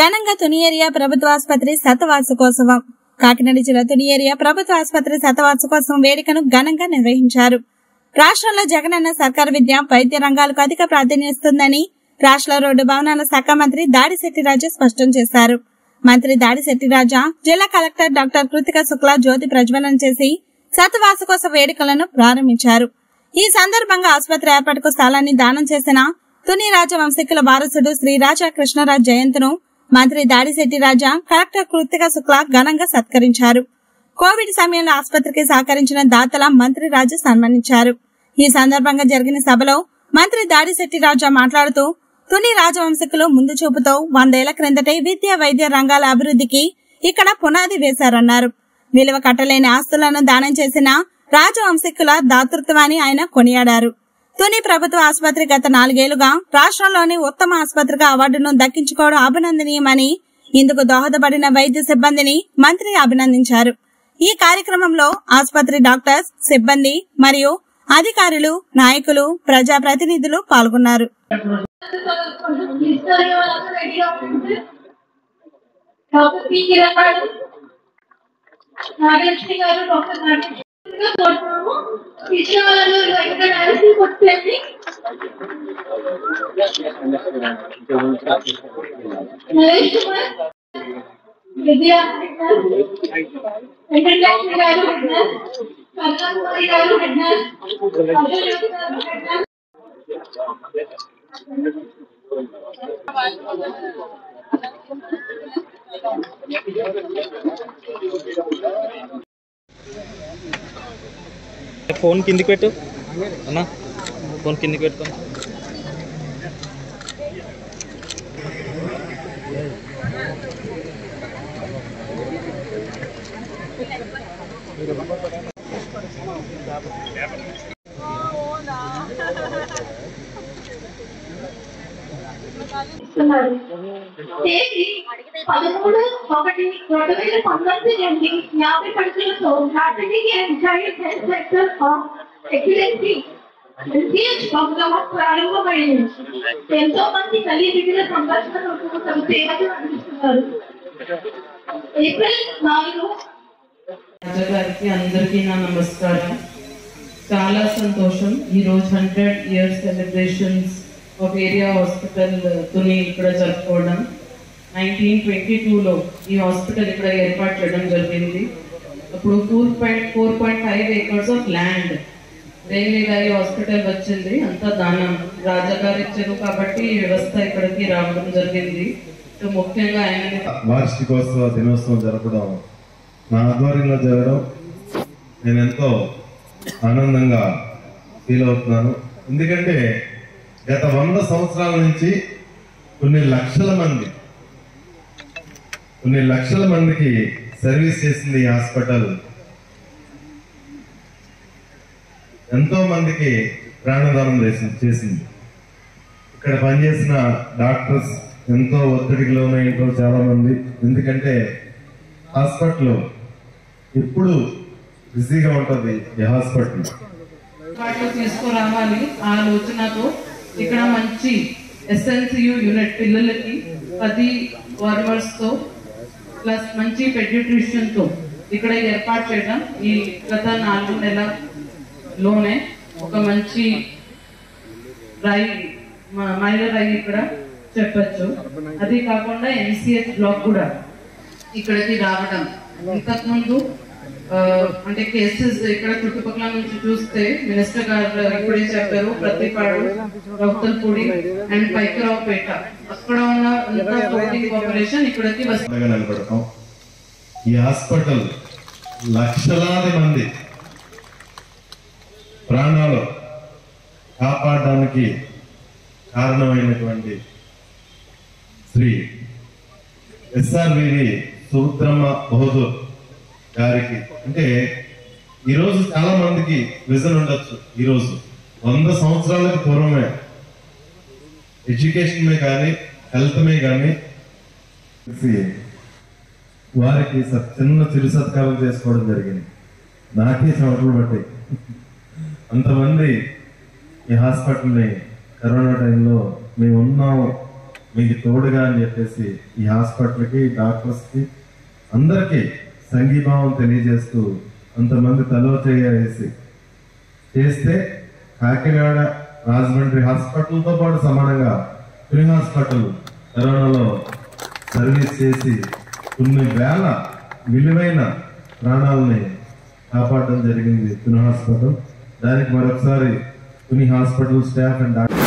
ఘనంగా తుని ఏరియా ప్రభుత్వ ఆసుపత్రి శతవార్షికోత్సవం కాకినాడ జిల్లా తుని ఏరియా ప్రభుత్వ ఆసుపత్రి శతవార్షికోత్సవం వేడుకను ఘనంగా నిర్వహించారు. రాష్ట్రంలో జగనన్న సర్కారు విద్య వైద్య రంగాలకు అధిక ప్రాధాన్యమిస్తుందని రాష్ట్ర రోడ్డు భవనాల శాఖ మంత్రి దాడిశెట్టి రాజా స్పష్టం చేశారు. మంత్రి దాడిశెట్టి రాజా జిల్లా కలెక్టర్ డాక్టర్ కృతిక శుక్లా జ్యోతి ప్రజ్వలన చేసి శతవార్షికోత్సవ వేడుకలను ప్రారంభించారు. ఈ సందర్భంగా ఆసుపత్రి ఏర్పాటుకు స్థలాన్ని దానం చేసిన తుని రాజవంశీకుల వారసుడు శ్రీ రాజా కృష్ణరాజ్ జయంత్ను మంత్రి దాడిశెట్టి రాజా కలెక్టర్ కృతిక శుక్లా ఘనంగా సత్కరించారు. కోవిడ్ సమయంలో ఆసుపత్రికి సహకరించిన దాతల మంత్రి రాజు సన్మానించారు. ఈ సందర్భంగా జరిగిన సభలో మంత్రి దాడిశెట్టి రాజా మాట్లాడుతూ తుని రాజవంశకులు ముందు చూపుతో వందేళ్ళ క్రిందటే విద్య వైద్య రంగాల అభివృద్ధికి ఇక్కడ పునాది వేశారన్నారు. విలువ కట్టలేని ఆస్తులను దానం చేసిన రాజవంశీకుల దాతృత్వాన్ని ఆయన కొనియాడారు. తుని ప్రభుత్వ ఆసుపత్రి గత నాలుగేళ్ళుగా రాష్ట్రంలోని ఉత్తమ ఆసుపత్రిగా అవార్డును దక్కించుకోవడం అభినందనీయమని ఇందుకు దోహదపడిన వైద్య సిబ్బందిని మంత్రి అభినందించారు. ఈ కార్యక్రమంలో ఆసుపత్రి డాక్టర్స్ సిబ్బంది మరియు అధికారులు నాయకులు ప్రజా ప్రతినిధులు పాల్గొన్నారు. డాక్టర్ గారు డాక్టర్ నాగలక్ష్మి గారు కోరుతున్నాము విజయవాడలో ఇక్కడ డయాలసిస్ వచ్చేసి నరేష్ కుమార్ విద్యా వెంకటలక్ష్మి గారు హెడ్నర్ కరుణాకుమారి గారు హెడ్నర్ ఫోన్ కిందికి పెట్టు. అన్నా ఫోన్ కిందికి పెట్టుకో. తేదీ పదమూడు ఒకటి రెండు వేల పంతొమ్మిది నుండి యాభై పడుతులతో strategic and child health sector of excellency LCH program ప్రారంభమైంది ఎంతో మంది తల్లి బిడ్డల సంరక్షణ కోసం తమ సేవలు అందిస్తున్నారు ఏప్రిల్ నాలుగు రాజా గారికి అందరికీ నా నమస్కారం చాలా సంతోషం ఈరోజు హండ్రెడ్ ఇయర్స్ సెలబ్రేషన్స్ ఒక ఏరియా హాస్పిటల్ తుని ఇక్కడ జరుపుకోవడం. నైన్టీన్ ట్వంటీ టూలో ఈ హాస్పిటల్ ఇక్కడ ఏర్పాటు చేయడం జరిగింది. అప్పుడు four point four point five acres of land railway valley hospital వచ్చింది. అంతా దానం రాజాగారు ఇచ్చారు కాబట్టి ఈ వ్యవస్థ ఇక్కడికి రావడం జరిగింది. సో ముఖ్యంగా ఆయన వార్షికోత్సవ దినోత్సవం జరపడం నా ఆధ్వర్యంలో జరగడం. నేను ఎంతో ఆనందంగా ఫీల్ అవుతున్నాను. ఎందుకంటే గత వంద సంవత్సరాల నుంచి కొన్ని లక్షల మంది కొన్ని లక్షల మందికి సర్వీస్ చేసింది ఈ హాస్పిటల్. ఎంతో మందికి ప్రాణదానం చేసింది చేసింది. ఇక్కడ పనిచేసిన డాక్టర్స్ ఎంతో ఒత్తిడికి లోనయ్యారు చాలా మంది ఎందుకంటే హాస్పిటల్ ఎప్పుడు బిజీగా ఉంటుంది ఈ హాస్పిటల్. తీసుకురావాలి ఆ ఆలోచనతో ఇక్కడ మంచి ఎస్ఎన్సియు యూనిట్ పిల్లలకి పది వర్మర్స్తో ప్లస్ మంచి పెడిట్రిషియన్తో ఇక్కడ ఏర్పాటు చేయడం ఈ గత నాలుగు నెలలోనే ఒక మంచి రై మైనర్ రై ఇక్కడ చెప్పచ్చు. అది కాకుండా ఎన్సిహెచ్ బ్లాక్ కూడా ఇక్కడికి రావడం. ఇంతకుముందు అంటే కేసెస్ ఇక్కడ చుట్టుపక్కల నుంచి చూస్తే మినిస్టర్ గారు ఇప్పుడే చెప్పారు ప్రతిపాడు రౌతల్పూడి అండ్ పైకరావుపేట అక్కడ ఉన్న అంతా పాపులేషన్ ఇక్కడికి నిలబడతాం. ఈ హాస్పిటల్ లక్షలాది మంది ప్రాణాలు కాపాడడానికి కారణమైనటువంటి శ్రీ ఎస్ఆర్వివి సుభద్రమ్మ బహదూర్. గారికి అంటే ఈరోజు చాలా మందికి విజన్ ఉండొచ్చు. ఈరోజు వంద సంవత్సరాలకు పూర్వమే. ఎడ్యుకేషన్మే కానీ హెల్త్మే కానీ వారికి చిన్న చిరు సత్కారం చేసుకోవడం జరిగింది. నాకే చెమటలు బట్టి అంతమంది ఈ హాస్పిటల్ని కరోనా టైంలో మేము ఉన్నాము. మీకు తోడుగా అని చెప్పేసి ఈ హాస్పిటల్కి డాక్టర్స్కి అందరికీ సంఘీభావం తెలియజేస్తూ అంతమంది తలో చేయ వేసి చేస్తే కాకినాడ రాజమండ్రి హాస్పిటల్తో పాటు సమానంగా తుని హాస్పిటల్ కరోనాలో సర్వీస్ చేసి కొన్ని వేల విలువైన ప్రాణాలని కాపాడడం జరిగింది. పుని హాస్పిటల్. దానికి మరొకసారి Tuni hospital staff and doctor